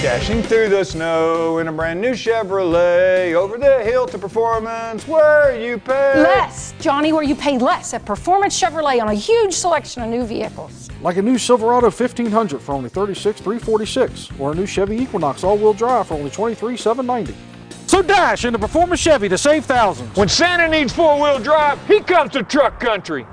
Dashing through the snow in a brand new Chevrolet, over the hill to performance where you pay less, Johnny, where you pay less at Performance Chevrolet on a huge selection of new vehicles. Like a new Silverado 1500 for only 36346 or a new Chevy Equinox all-wheel drive for only 23790 So dash into Performance Chevy to save thousands. When Santa needs four-wheel drive, he comes to truck country.